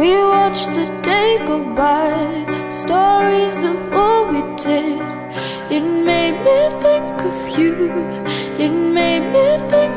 We watched the day go by, stories of what we did. It made me think of you, it made me think.